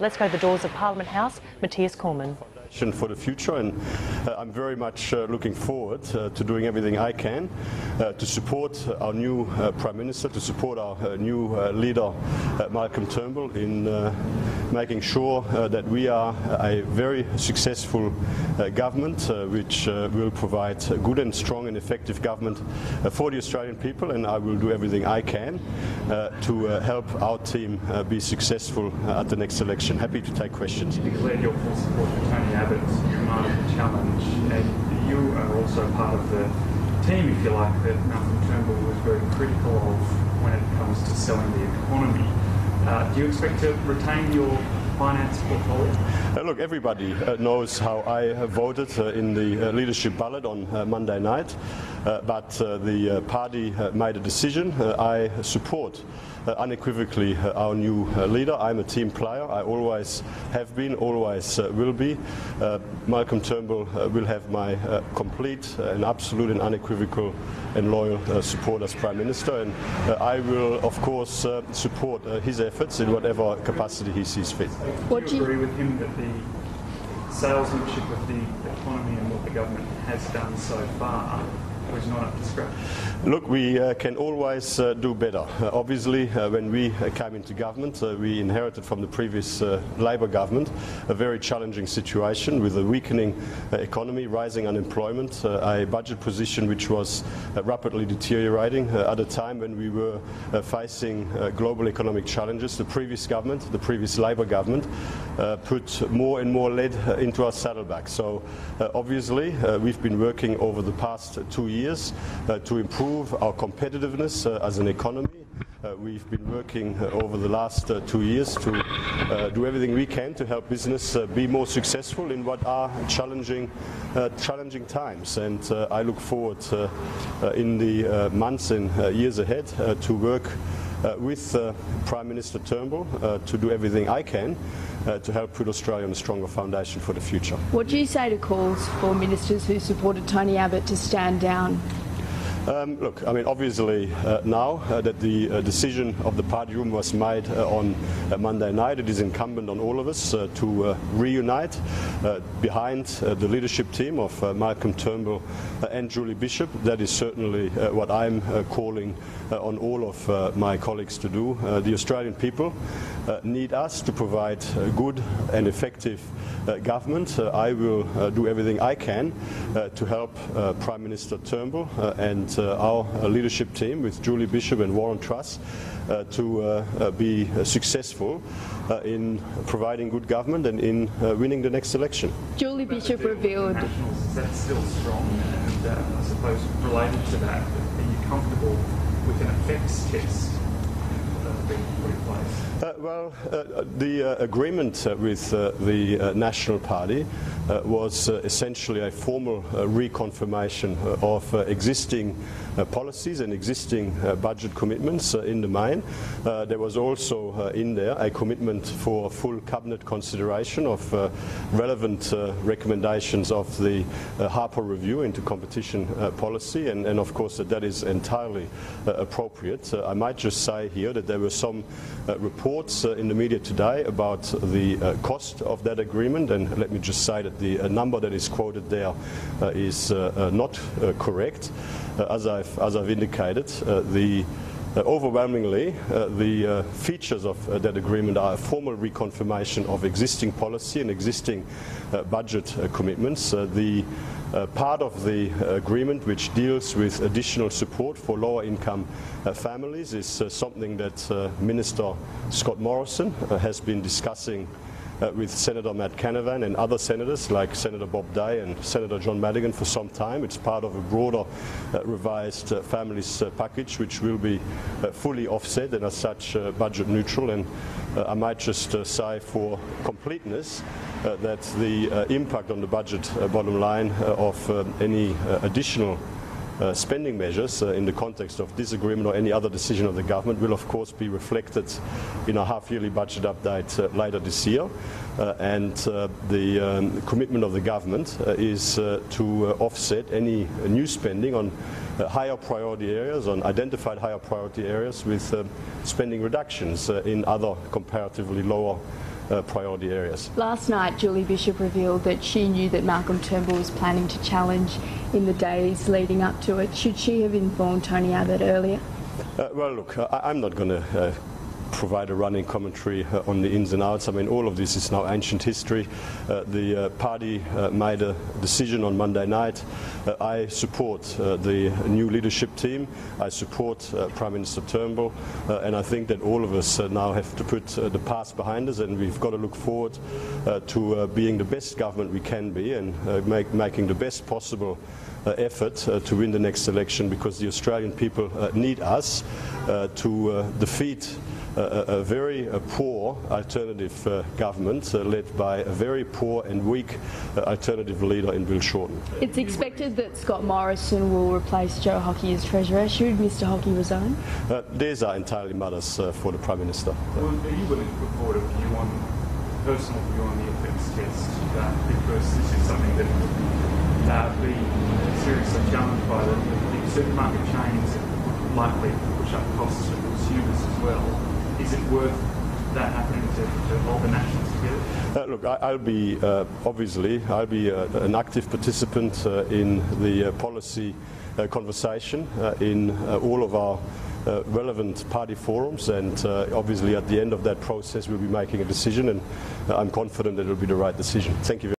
Let's go to the doors of Parliament House. Mathias Cormann. for the future and uh, I'm very much uh, looking forward uh, to doing everything I can uh, to support our new uh, Prime Minister, to support our uh, new leader Malcolm Turnbull in making sure uh, that we are a very successful uh, government uh, which will provide a good and strong and effective government for the Australian people and I will do everything I can to help our team be successful at the next election. Happy to take questions. You declared your full support for Tony Abbott's United Challenge, and you are also part of the team, if you like, that Malcolm Turnbull was very critical of when it comes to selling the economy. Uh, do you expect to retain your finance portfolio? Uh, look, everybody uh, knows how I voted uh, in the uh, leadership ballot on uh, Monday night, uh, but uh, the uh, party made a decision. I support unequivocally our new leader. I'm a team player. I always have been, always will be. Malcolm Turnbull will have my complete and absolute and unequivocal and loyal support as Prime Minister. And I will, of course, support his efforts in whatever capacity he sees fit. What do you agree with him that the salesmanship of the economy and what the government has done so far was not up to scratch? Look, we uh, can always uh, do better. Uh, obviously, uh, when we uh, came into government, uh, we inherited from the previous Labor government a very challenging situation with a weakening economy, rising unemployment, a budget position which was rapidly deteriorating at a time when we were facing global economic challenges. The previous government, the previous Labor government, put more and more lead into our saddlebag. So, obviously, we've been working over the past two years to improve our competitiveness uh, as an economy. Uh, we've been working uh, over the last uh, two years to uh, do everything we can to help business uh, be more successful in what are challenging, challenging times. And I look forward in the months and years ahead to work with Prime Minister Turnbull to do everything I can Uh, to help put Australia on a stronger foundation for the future. What do you say to calls for ministers who supported Tony Abbott to stand down? Um, look, I mean, obviously uh, now uh, that the uh, decision of the party room was made uh, on uh, Monday night, it is incumbent on all of us uh, to uh, reunite uh, behind uh, the leadership team of Malcolm Turnbull and Julie Bishop. That is certainly what I'm calling on all of my colleagues to do. the Australian people need us to provide a good and effective government. I will do everything I can to help Prime Minister Turnbull and Uh, our uh, leadership team with Julie Bishop and Warren Truss uh, to uh, uh, be successful in providing good government and in winning the next election. Julie Bishop revealed. Is that still strong? And I suppose related to that, are you comfortable with an effects test being put in place? Uh, well, uh, the uh, agreement uh, with uh, the uh, National Party uh, was uh, essentially a formal uh, reconfirmation of existing policies and existing budget commitments in the main. there was also in there a commitment for full cabinet consideration of relevant recommendations of the Harper Review into competition policy, and, and, of course that, is entirely appropriate. I might just say here that there were some reports reports uh, in the media today about the uh, cost of that agreement, and let me just say that the uh, number that is quoted there is not correct. as, I've, as I've indicated, the uh, overwhelmingly, uh, the uh, features of that agreement are a formal reconfirmation of existing policy and existing budget commitments. the uh, part of the agreement which deals with additional support for lower income uh, families is uh, something that uh, Minister Scott Morrison uh, has been discussing uh, with Senator Matt Canavan and other senators like Senator Bob Day and Senator John Madigan for some time. It's part of a broader uh, revised uh, families uh, package which will be fully offset and as such budget neutral and I might just say for completeness uh, that the uh, impact on the budget uh, bottom line of um, any additional uh, spending measures uh, in the context of this agreement or any other decision of the government will of course be reflected in a half-yearly budget update uh, later this year. and the um, commitment of the government is to offset any new spending on higher priority areas, on identified higher priority areas with spending reductions in other comparatively lower uh, priority areas. Last night, Julie Bishop revealed that she knew that Malcolm Turnbull was planning to challenge in the days leading up to it. Should she have informed Tony Abbott earlier? Uh, well, look, I, I'm not going to uh, provide a running commentary uh, on the ins and outs. I mean, all of this is now ancient history. Uh, the uh, party made a decision on Monday night. I support the new leadership team. I support Prime Minister Turnbull, and I think that all of us now have to put the past behind us, and we've got to look forward to being the best government we can be and make, making the best possible uh, effort uh, to win the next election because the Australian people uh, need us to defeat a, a very uh, poor alternative uh, government uh, led by a very poor and weak uh, alternative leader in Bill Shorten. It's expected that Scott Morrison will replace Joe Hockey as Treasurer. Should Mr Hockey resign? Uh, these are entirely matters uh, for the Prime Minister. Well, are you willing to put forward a view on, personal view on the effects test? Uh, because this is something that would uh, be seriously challenged by the, the supermarket chains and would likely push up costs for consumers as well. Is it worth that happening to, to hold the nationals together? Uh, look, I, I'll be uh, obviously I'll be uh, an active participant uh, in the uh, policy uh, conversation in all of our relevant party forums, and obviously at the end of that process we'll be making a decision, and I'm confident that it will be the right decision. Thank you. Very